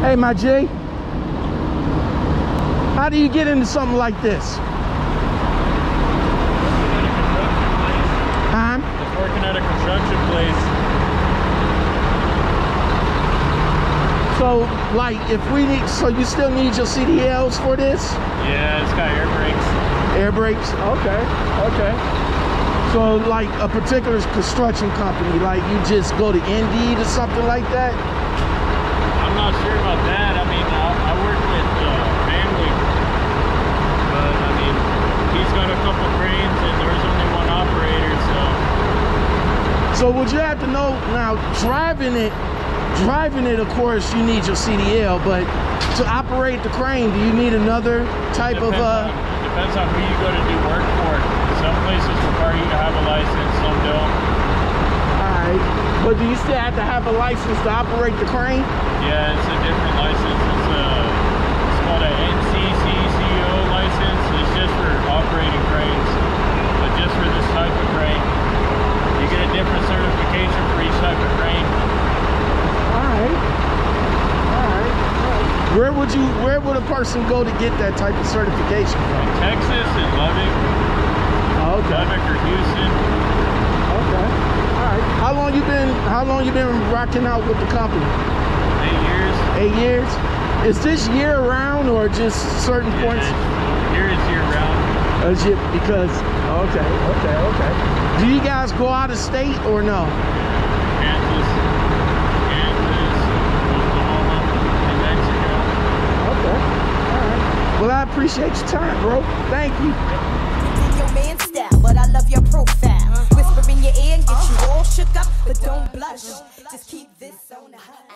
Hey, my G. How do you get into something like this? Huh? Just working at a construction place. So, like, if we need, so you still need your CDLs for this? Yeah, it's got air brakes. Air brakes? Okay, okay. So, like a particular construction company, like you just go to Indeed or something like that? I'm not sure about that. I mean, I, I work with uh, family, but I mean, he's got a couple cranes and there's only one operator, so So would you have to know now driving it, driving it, of course, you need your CDL, but to operate the crane, do you need another type of uh? on, depends on who you go to do work for. Some places require you to have a license, some don't. Alright. But do you still have to have a license to operate the crane? Yeah, it's a different license. It's a it's called an NCCCO license. It's just for operating cranes, but just for this type of crane, you get a different certification for each type of crane. Alright. Alright. Where would you where would a person go to get that type of certification In from? Texas and Lubbock, Oh, okay. Lubbock or Houston. Okay. Alright. How long you been how long you been rocking out with the company? Eight years. Eight years? Is this year round or just certain points? Yeah, here is year round. Uh, is it because okay, okay, okay. Do you guys go out of state or no? Kansas, Kansas, Oklahoma, New Mexico. Okay. All right. Well, I appreciate your time, bro. Thank you. Just keep this on the hush.